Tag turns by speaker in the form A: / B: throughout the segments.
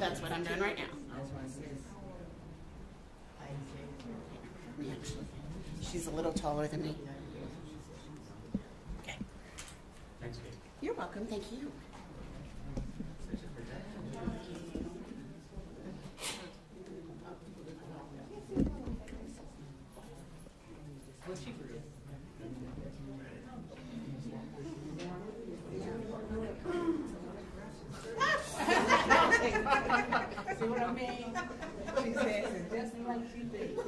A: That's what I'm doing right now. She's a little taller than me. Okay.
B: Thanks, Kate.
A: You're welcome, thank you.
C: See what I mean? She says it just like she did.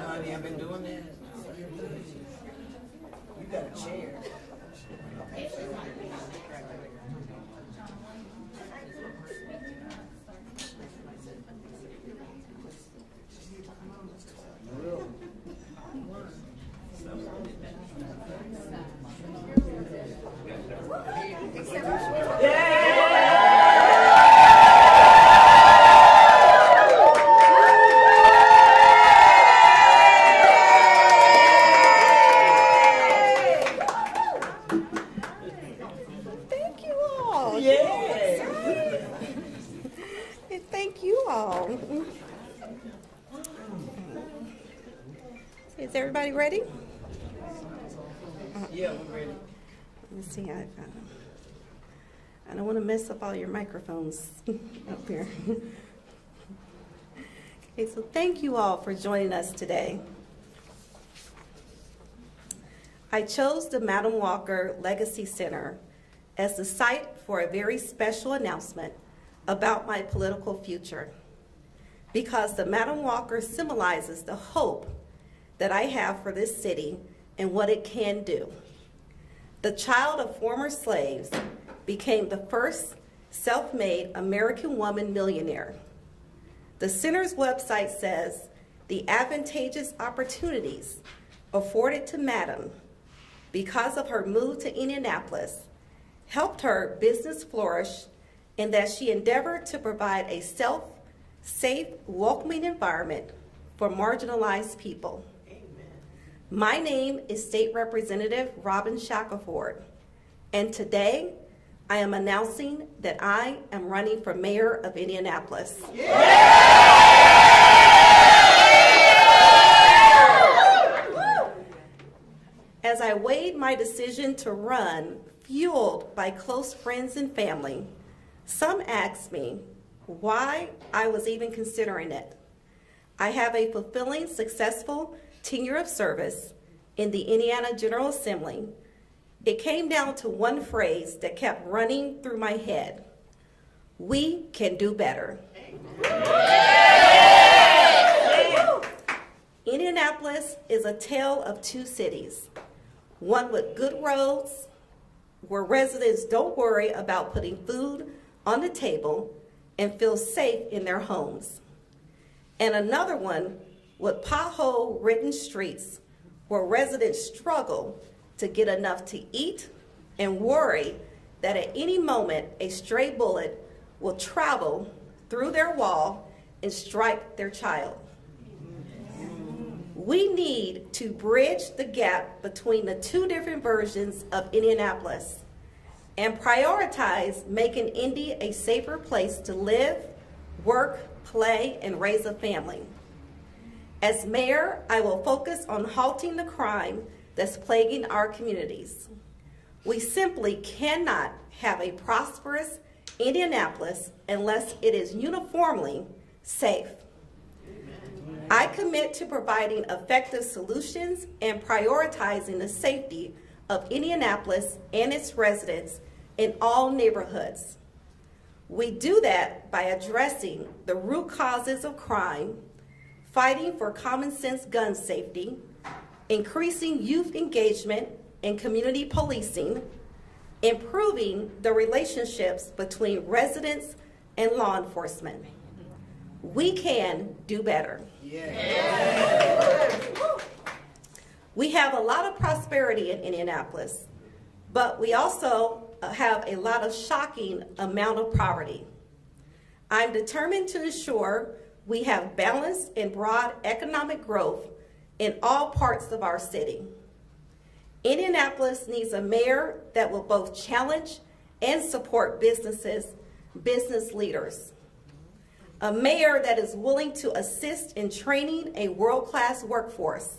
D: Uh, you been doing that? You got a chair.
A: Everybody ready?
D: Yeah, uh, we're ready.
A: Let me see. I, I, I don't want to mess up all your microphones up here. okay, so thank you all for joining us today. I chose the Madam Walker Legacy Center as the site for a very special announcement about my political future because the Madam Walker symbolizes the hope that I have for this city and what it can do. The child of former slaves became the first self-made American woman millionaire. The center's website says the advantageous opportunities afforded to Madam because of her move to Indianapolis helped her business flourish and that she endeavored to provide a self, safe, welcoming environment for marginalized people. My name is State Representative Robin Shackleford, and today I am announcing that I am running for mayor of Indianapolis. As I weighed my decision to run, fueled by close friends and family, some asked me why I was even considering it. I have a fulfilling, successful tenure of service in the Indiana General Assembly. It came down to one phrase that kept running through my head. We can do better. Indianapolis is a tale of two cities. One with good roads, where residents don't worry about putting food on the table and feel safe in their homes. And another one with pothole-ridden streets, where residents struggle to get enough to eat and worry that at any moment a stray bullet will travel through their wall and strike their child. We need to bridge the gap between the two different versions of Indianapolis and prioritize making Indy a safer place to live, work, play, and raise a family. As mayor, I will focus on halting the crime that's plaguing our communities. We simply cannot have a prosperous Indianapolis unless it is uniformly safe. I commit to providing effective solutions and prioritizing the safety of Indianapolis and its residents in all neighborhoods. We do that by addressing the root causes of crime, fighting for common sense gun safety, increasing youth engagement in community policing, improving the relationships between residents and law enforcement. We can do better. We have a lot of prosperity in Indianapolis, but we also uh, have a lot of shocking amount of poverty. I'm determined to ensure we have balanced and broad economic growth in all parts of our city. Indianapolis needs a mayor that will both challenge and support businesses, business leaders. A mayor that is willing to assist in training a world-class workforce.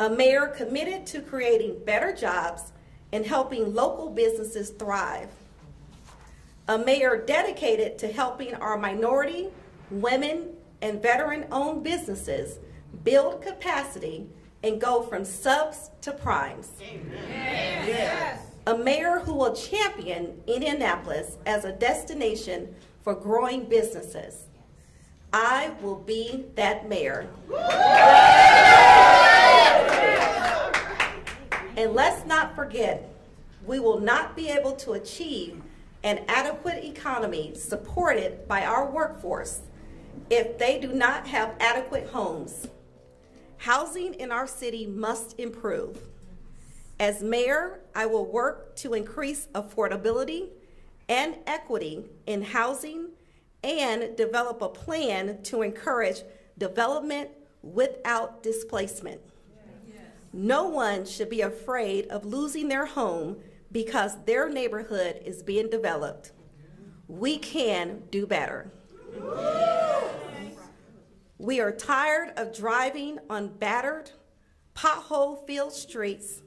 A: A mayor committed to creating better jobs and helping local businesses thrive. A mayor dedicated to helping our minority, women, and veteran-owned businesses build capacity and go from subs to primes.
D: Yes.
A: A mayor who will champion Indianapolis as a destination for growing businesses. I will be that mayor. And let's not forget, we will not be able to achieve an adequate economy supported by our workforce if they do not have adequate homes. Housing in our city must improve. As mayor, I will work to increase affordability and equity in housing and develop a plan to encourage development without displacement. No one should be afraid of losing their home because their neighborhood is being developed. We can do better. We are tired of driving on battered, pothole filled streets,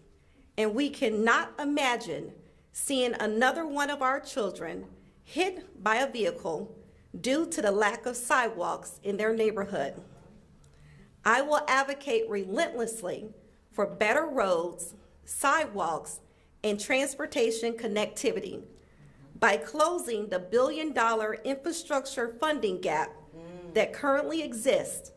A: and we cannot imagine seeing another one of our children hit by a vehicle due to the lack of sidewalks in their neighborhood. I will advocate relentlessly for better roads, sidewalks, and transportation connectivity by closing the billion dollar infrastructure funding gap that currently exists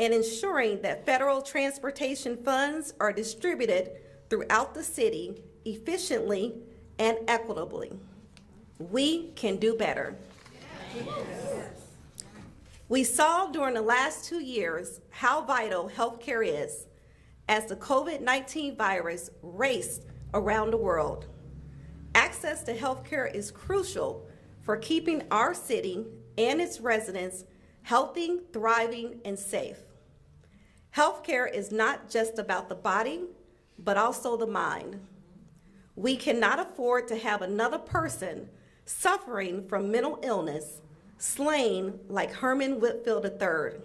A: and ensuring that federal transportation funds are distributed throughout the city efficiently and equitably. We can do better. We saw during the last two years how vital healthcare is as the COVID-19 virus raced around the world. Access to healthcare is crucial for keeping our city and its residents healthy, thriving, and safe. Healthcare is not just about the body, but also the mind. We cannot afford to have another person suffering from mental illness slain like Herman Whitfield III.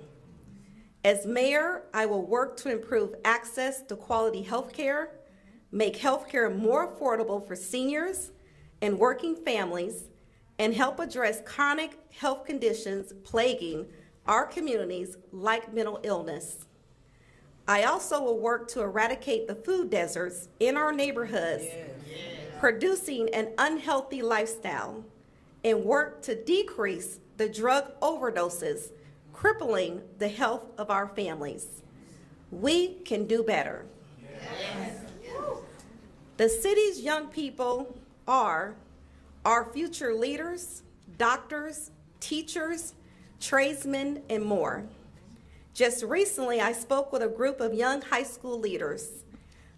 A: As mayor, I will work to improve access to quality health care, make healthcare more affordable for seniors and working families, and help address chronic health conditions plaguing our communities like mental illness. I also will work to eradicate the food deserts in our neighborhoods, producing an unhealthy lifestyle, and work to decrease the drug overdoses crippling the health of our families. We can do better. The city's young people are our future leaders, doctors, teachers, tradesmen, and more. Just recently, I spoke with a group of young high school leaders.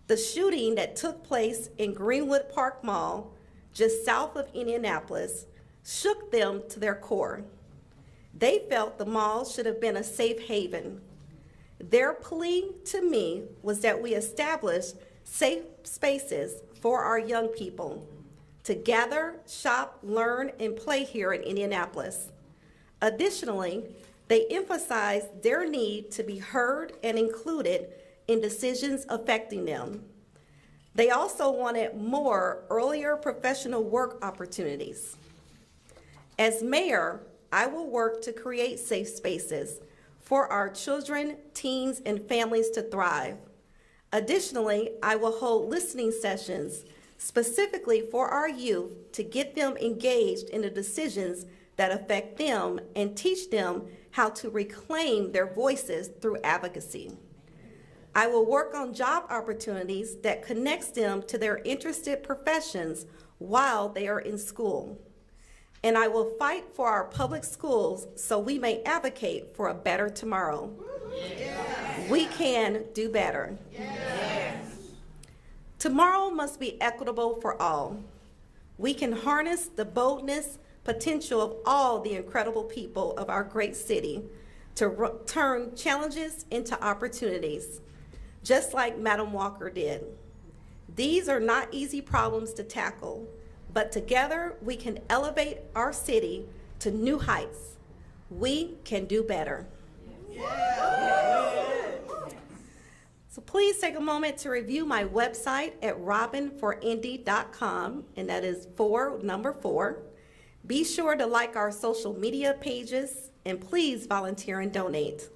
A: The shooting that took place in Greenwood Park Mall, just south of Indianapolis, shook them to their core. They felt the mall should have been a safe haven. Their plea to me was that we establish safe spaces for our young people to gather, shop, learn, and play here in Indianapolis. Additionally, they emphasized their need to be heard and included in decisions affecting them. They also wanted more earlier professional work opportunities. As mayor, I will work to create safe spaces for our children, teens, and families to thrive. Additionally, I will hold listening sessions specifically for our youth to get them engaged in the decisions that affect them and teach them how to reclaim their voices through advocacy. I will work on job opportunities that connects them to their interested professions while they are in school. And I will fight for our public schools so we may advocate for a better tomorrow. We can do better. Tomorrow must be equitable for all. We can harness the boldness, potential of all the incredible people of our great city to turn challenges into opportunities, just like Madam Walker did. These are not easy problems to tackle, but together we can elevate our city to new heights. We can do better. So please take a moment to review my website at robinforindy.com, and that is four, number four. Be sure to like our social media pages, and please volunteer and donate.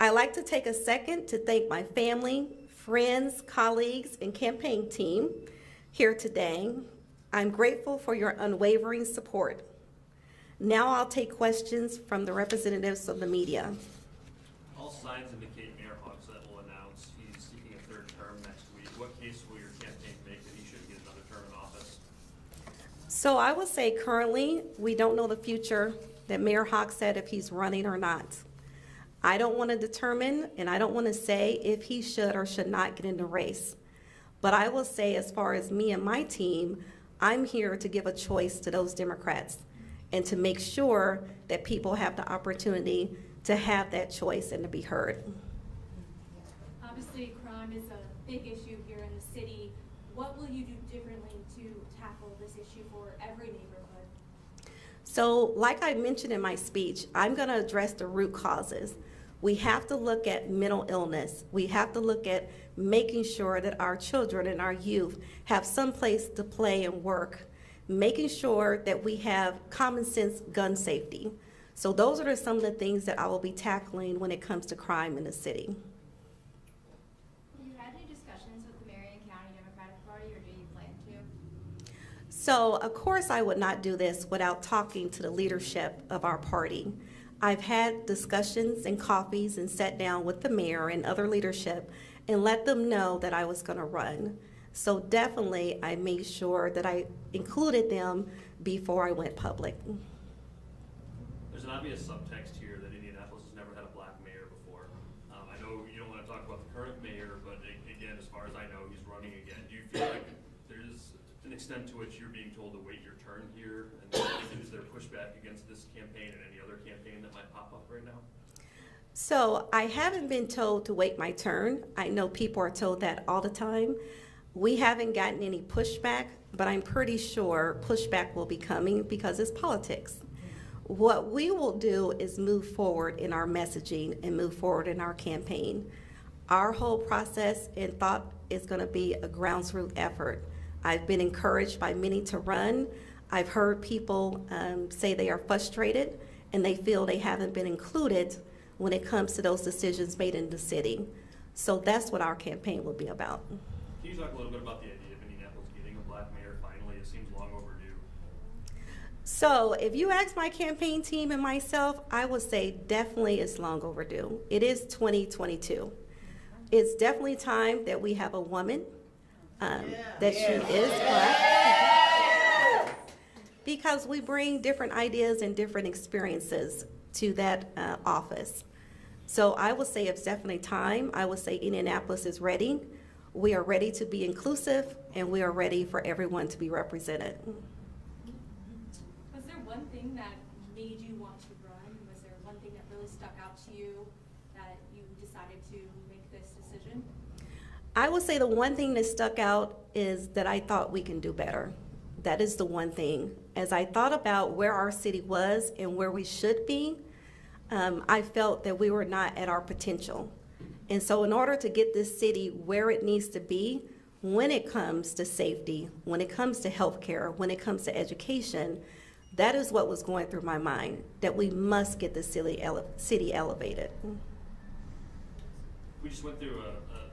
A: I like to take a second to thank my family, friends, colleagues, and campaign team here today. I'm grateful for your unwavering support. Now I'll take questions from the representatives of the media.
B: All signs indicate Mayor Hogsett will announce he's seeking a third term next week. What case will your campaign make that he should get another term in office?
A: So I would say currently, we don't know the future that Mayor Hogsett if he's running or not. I don't want to determine, and I don't want to say if he should or should not get in the race. But I will say, as far as me and my team, I'm here to give a choice to those Democrats and to make sure that people have the opportunity to have that choice and to be heard.
E: Obviously, crime is a big issue here in the city. What will you do differently to tackle this issue for every neighborhood?
A: So, like I mentioned in my speech, I'm going to address the root causes. We have to look at mental illness. We have to look at making sure that our children and our youth have some place to play and work, making sure that we have common sense gun safety. So, those are some of the things that I will be tackling when it comes to crime in the city.
F: Have you had any discussions with the Marion County Democratic Party, or do you plan to?
A: So, of course, I would not do this without talking to the leadership of our party. I've had discussions and coffees and sat down with the mayor and other leadership and let them know that I was going to run. So, definitely, I made sure that I included them before I went public.
B: There's an obvious subtext here that Indianapolis has never had a black mayor before. Um, I know you don't want to talk about the current mayor, but a- again, as far as I know, he's running again. Do you feel like there's an extent to which you're being told to wait your turn here? And is there pushback against this campaign and any other campaign that might pop up right now?
A: So I haven't been told to wait my turn. I know people are told that all the time. We haven't gotten any pushback, but I'm pretty sure pushback will be coming because it's politics. What we will do is move forward in our messaging and move forward in our campaign. Our whole process and thought is going to be a groundsroot effort. I've been encouraged by many to run. I've heard people um, say they are frustrated and they feel they haven't been included when it comes to those decisions made in the city. So that's what our campaign will be about.
B: Can you talk a little bit about the idea of Indianapolis getting a black mayor finally? It seems long overdue.
A: So, if you ask my campaign team and myself, I would say definitely it's long overdue. It is 2022. It's definitely time that we have a woman, um, that she is black. Because we bring different ideas and different experiences to that uh, office. So, I would say it's definitely time. I would say Indianapolis is ready. We are ready to be inclusive, and we are ready for everyone to be represented.
E: Was there one thing that made you want to run? Was there one thing that really stuck out to you that you decided to make this decision?
A: I would say the one thing that stuck out is that I thought we can do better. That is the one thing. As I thought about where our city was and where we should be, um, I felt that we were not at our potential. And so, in order to get this city where it needs to be, when it comes to safety, when it comes to healthcare, when it comes to education, That is what was going through my mind, that we must get the city, ele- city elevated.
B: We just went through a, a,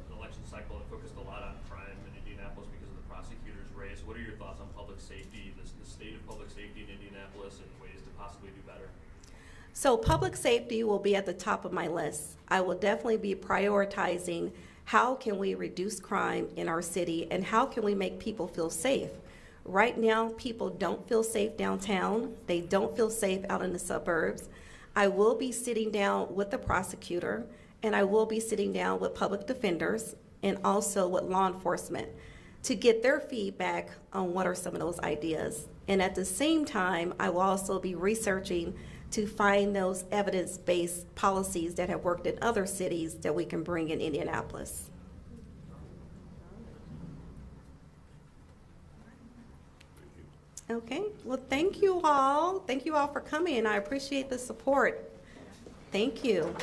B: cycle that focused a lot on crime in Indianapolis because of the prosecutor's race. What are your thoughts on public safety, the, the state of public safety in Indianapolis, and ways to possibly do better?
A: So public safety will be at the top of my list. I will definitely be prioritizing how can we reduce crime in our city and how can we make people feel safe. Right now, people don't feel safe downtown. They don't feel safe out in the suburbs. I will be sitting down with the prosecutor and I will be sitting down with public defenders and also with law enforcement to get their feedback on what are some of those ideas. And at the same time, I will also be researching to find those evidence based policies that have worked in other cities that we can bring in Indianapolis. Okay, well, thank you all. Thank you all for coming, I appreciate the support. Thank you.